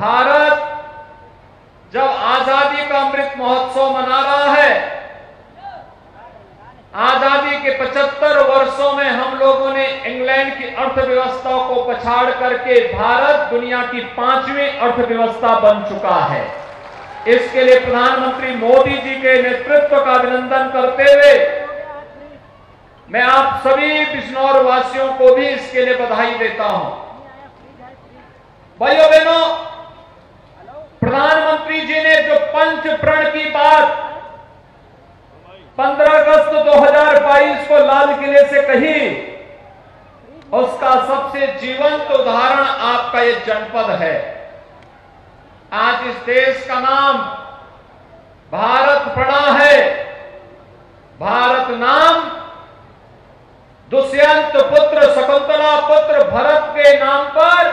भारत जब आज़ादी का अमृत महोत्सव मना रहा है, आज़ादी के 75 वर्षों में हम लोगों ने इंग्लैंड की अर्थव्यवस्था को पछाड़ करके भारत दुनिया की पांचवी अर्थव्यवस्था बन चुका है। इसके लिए प्रधानमंत्री मोदी जी के नेतृत्व का अभिनंदन करते हुए मैं आप सभी बिजनौर वासियों को भी इसके लिए बधाई देता हूँ। भाइयों बहनों प्रधानमंत्री जी ने जो पंच प्रण की बात। 15 अगस्त 2022 को लाल किले से कही। उसका सबसे जीवंत उदाहरण आपका ये जनपद है। आज इस देश का नाम भारत पड़ा है। भारत नाम दुष्यंत पुत्र, शकुंतला पुत्र भरत के नाम पर,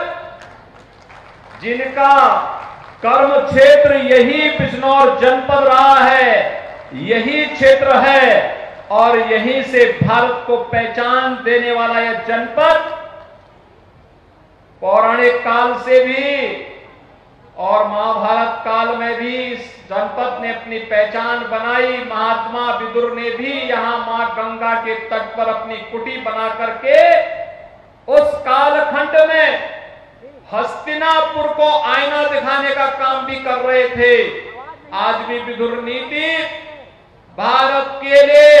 जिनका कर्म क्षेत्र यही बिजनौर जनपद रहा है, यही क्षेत्र है, और यहीं से भारत को पहचान देने वाला यह जनपद पौराणिक काल से भी और महाभारत काल में भी इस जनपद ने अपनी पहचान बनाई। महात्मा विदुर ने भी यहाँ माँ गंगा के तट पर अपनी कुटी बना करके उस कालखंड में हस्तिनापुर को आईना दिखाने का काम भी कर रहे थे। आज भी विदुर नीति, भारत के लिए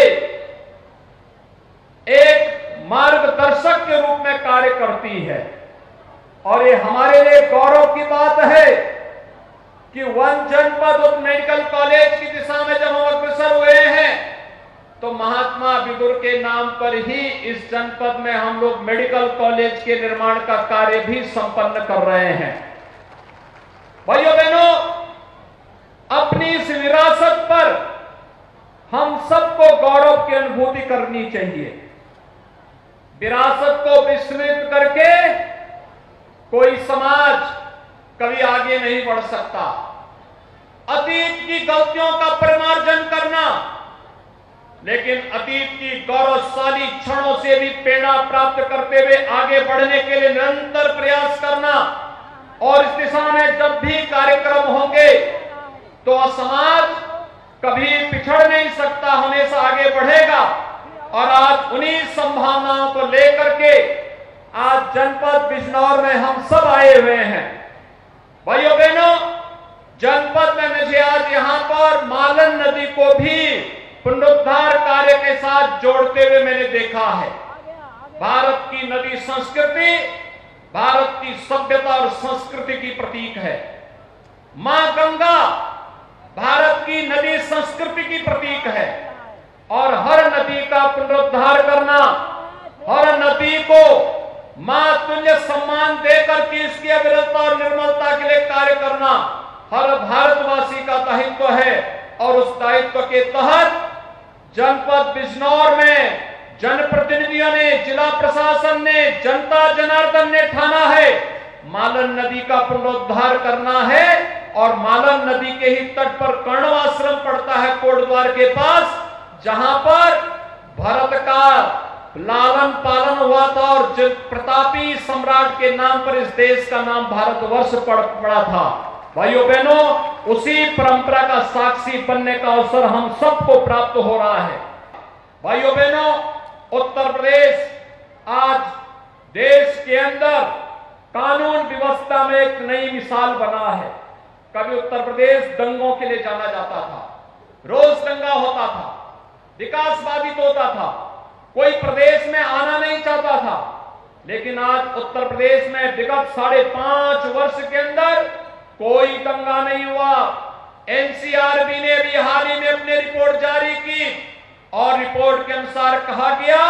एक मार्गदर्शक के रूप में कार्य करती है। और ये हमारे लिए गौरव की बात है कि वन जनपद उप मेडिकल कॉलेज की दिशा में जब हम अग्रसर हुए हैं महात्मा विदुर के नाम पर ही इस जनपद में हम लोग मेडिकल कॉलेज के निर्माण का कार्य भी संपन्न कर रहे हैं। भाइयों बहनों, अपनी इस विरासत पर हम सबको गौरव की अनुभूति करनी चाहिए। विरासत को विस्मृत करके कोई समाज कभी आगे नहीं बढ़ सकता। अतीत की गलतियों का परिमार्जन करना लेकिन अतीत की गौरवशाली क्षणों से भी प्रेरणा प्राप्त करते हुए आगे बढ़ने के लिए निरंतर प्रयास करना और इस दिशा में जब भी कार्यक्रम होंगे तो समाज कभी पिछड़ नहीं सकता, हमेशा आगे बढ़ेगा। और आज उन्हीं संभावनाओं को लेकर के आज जनपद बिजनौर में हम सब आए हुए हैं। भाइयों बहनों जनपद में मुझे आज यहाँ पर मालन नदी को भी पुनरुद्धार कार्य के साथ जोड़ते हुए मैंने देखा है। भारत की नदी संस्कृति, भारत की सभ्यता और संस्कृति की प्रतीक है। माँ गंगा भारत की नदी संस्कृति की प्रतीक है। और हर नदी का पुनरुद्धार करना, हर नदी को माँ तुल्य सम्मान देकर के इसकी अविरलता और निर्मलता के लिए कार्य करना हर भारतवासी का दायित्व है। और उस दायित्व के तहत जनपद बिजनौर में जनप्रतिनिधियों ने, जिला प्रशासन ने, जनता जनार्दन ने ठाना है, मालन नदी का पुनरुद्धार करना है और मालन नदी के ही तट पर कर्णवाश्रम पड़ता है कोटद्वार के पास, जहाँ पर भरत का लालन पालन हुआ था और प्रतापी सम्राट के नाम पर इस देश का नाम भारतवर्ष पड़, पड़ा था। भाइयों बहनों, उसी परंपरा का साक्षी बनने का अवसर हम सबको प्राप्त हो रहा है। भाइयों बहनों, उत्तर प्रदेश आज देश के अंदर कानून व्यवस्था में एक नई मिसाल बना है। कभी उत्तर प्रदेश दंगों के लिए जाना जाता था, रोज दंगा होता था विकास बाधित होता था, कोई प्रदेश में आना नहीं चाहता था। लेकिन आज उत्तर प्रदेश में विगत साढ़े पाँच वर्ष के अंदर कोई दंगा नहीं हुआ। एनसीआरबी ने भी हाल ही में अपनी रिपोर्ट जारी की और रिपोर्ट के अनुसार कहा गया,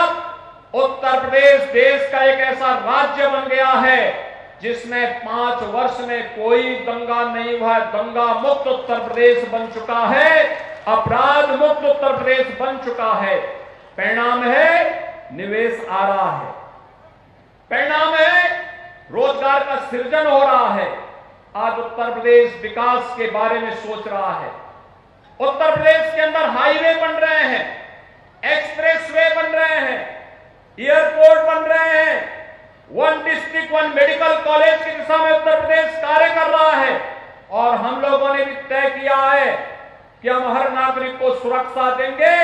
उत्तर प्रदेश देश का एक ऐसा राज्य बन गया है जिसमें पाँच वर्ष में कोई दंगा नहीं हुआ दंगा मुक्त उत्तर प्रदेश बन चुका है, अपराध मुक्त उत्तर प्रदेश बन चुका है। परिणाम है, निवेश आ रहा है। परिणाम है, रोज़गार का सृजन हो रहा है। आज उत्तर प्रदेश विकास के बारे में सोच रहा है। उत्तर प्रदेश के अंदर हाईवे बन रहे हैं एक्सप्रेस वे बन रहे हैं, एयरपोर्ट बन रहे हैं। One district, one medical college की दिशा में उत्तर प्रदेश कार्य कर रहा है। और हम लोगों ने भी तय किया है कि हम हर नागरिक को सुरक्षा देंगे।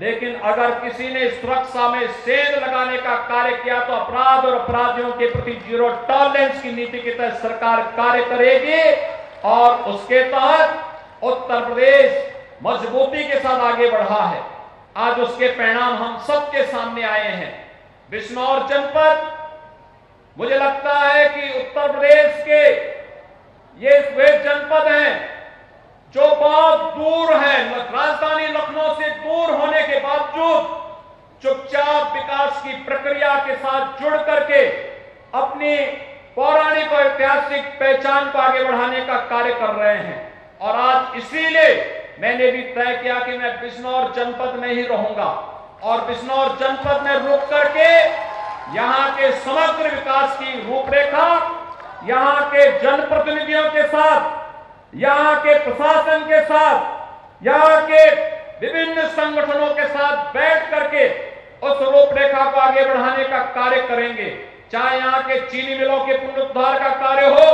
लेकिन अगर किसी ने सुरक्षा में सेंध लगाने का कार्य किया तो अपराध और अपराधियों के प्रति ज़ीरो टॉलरेंस की नीति के तहत सरकार कार्य करेगी और उसके तहत उत्तर प्रदेश मजबूती के साथ आगे बढ़ा है। आज उसके परिणाम हम सबके सामने आए हैं। बिजनौर जनपद, मुझे लगता है कि उत्तर प्रदेश के ये वे जनपद हैं जो बहुत दूर है राजधानी लखनऊ से दूर होने के बावजूद चुपचाप विकास की प्रक्रिया के साथ जुड़ करके अपनी पौराणिक और ऐतिहासिक पहचान को आगे बढ़ाने का कार्य कर रहे हैं। और आज इसीलिए मैंने भी तय किया कि मैं बिजनौर जनपद में ही रहूँगा। और बिजनौर जनपद में रुक करके यहाँ के समग्र विकास की रूपरेखा, यहाँ के जनप्रतिनिधियों के साथ, यहाँ के प्रशासन के साथ, यहाँ के विभिन्न संगठनों के साथ बैठ करके उस रूपरेखा को आगे बढ़ाने का कार्य करेंगे। चाहे यहाँ के चीनी मिलों के पुनरुद्धार का कार्य हो,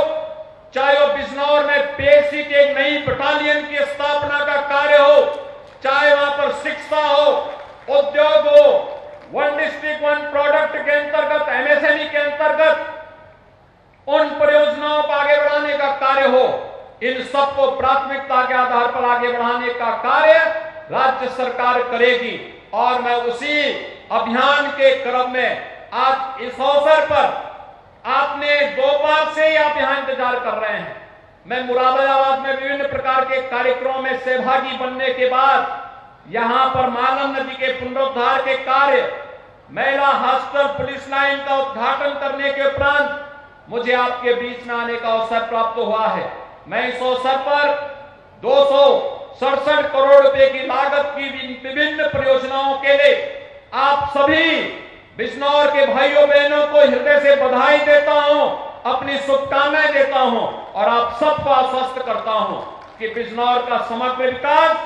चाहे वो बिजनौर में पीएससी की एक नई बटालियन की स्थापना का कार्य हो, चाहे वहाँ पर शिक्षा हो, उद्योग हो वन डिस्ट्रिक्ट वन प्रोडक्ट के अंतर्गत एमएसएमई के अंतर्गत, उन परियोजनाओं को आगे बढ़ाने का कार्य हो, इन सबको प्राथमिकता के आधार पर आगे बढ़ाने का कार्य राज्य सरकार करेगी। और मैं उसी अभियान के क्रम में आज इस अवसर पर आपने दो बार से ही आप यहाँ इंतज़ार कर रहे हैं। मैं मुरादाबाद में विभिन्न प्रकार के कार्यक्रमों में सहभागी बनने के बाद यहाँ पर मालम नदी के पुनरुद्धार के कार्य, महिला हॉस्टल पुलिस लाइन का उद्घाटन करने के उपरांत मुझे आपके बीच में आने का अवसर प्राप्त हुआ है। मैं इस अवसर पर दो करोड़ रुपए की लागत की विभिन्न परियोजनाओं के लिए आप सभी बिजनौर के भाइयों बहनों को हृदय से बधाई देता हूँ, अपनी शुभकामनाएँ देता हूँ और आप सबको आश्वस्त करता हूँ कि बिजनौर का समग्र विकास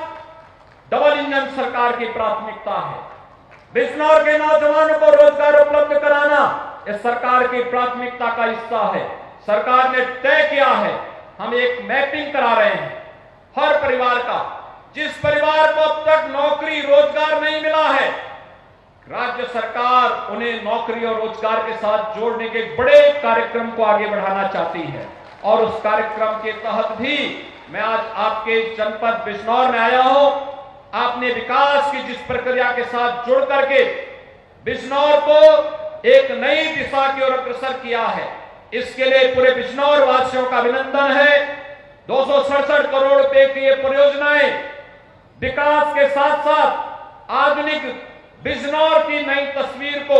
डबल इंजन सरकार की प्राथमिकता है। बिजनौर के नौजवानों को रोज़गार उपलब्ध कराना इस सरकार की प्राथमिकता का हिस्सा है। सरकार ने तय किया है, हम एक मैपिंग करा रहे हैं। हर परिवार का। जिस परिवार को अब तक नौकरी, रोज़गार नहीं मिला है, राज्य सरकार उन्हें नौकरी और रोज़गार के साथ जोड़ने के बड़े कार्यक्रम को आगे बढ़ाना चाहती है। और उस कार्यक्रम के तहत भी मैं आज आपके जनपद बिजनौर में आया हूँ। आपने विकास की जिस प्रक्रिया के साथ जुड़ करके बिजनौर को एक नई दिशा की ओर अग्रसर किया है, इसके लिए पूरे बिजनौर वासियों का अभिनंदन है। दो सौ सड़सठ करोड़ रुपए की ये परियोजनाएँ विकास के साथ साथ आधुनिक बिजनौर की नई तस्वीर को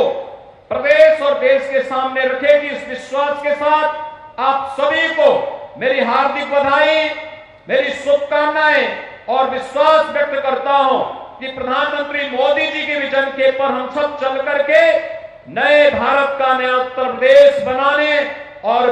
प्रदेश और देश के सामने रखेगी। इस विश्वास के साथ आप सभी को मेरी हार्दिक बधाई, मेरी शुभकामनाएँ और विश्वास व्यक्त करता हूँ कि प्रधानमंत्री मोदी जी के विजन के पर हम सब चल करके नए भारत का नया उत्तर प्रदेश बनाने और